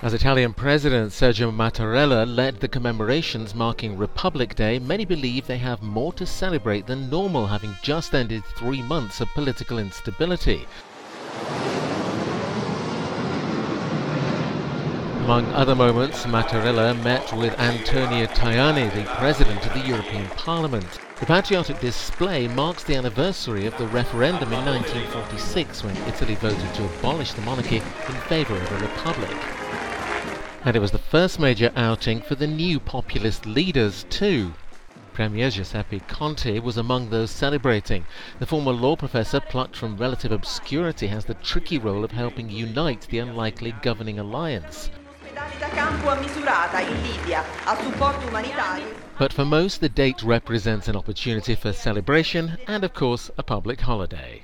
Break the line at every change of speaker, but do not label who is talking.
As Italian President Sergio Mattarella led the commemorations marking Republic Day, many believe they have more to celebrate than normal, having just ended three months of political instability. Among other moments, Mattarella met with Antonio Tajani, the President of the European Parliament. The patriotic display marks the anniversary of the referendum in 1946 when Italy voted to abolish the monarchy in favour of a republic. And it was the first major outing for the new populist leaders, too. Premier Giuseppe Conte was among those celebrating. The former law professor, plucked from relative obscurity, has the tricky role of helping unite the unlikely governing alliance. But for most, the date represents an opportunity for celebration and, of course, a public holiday.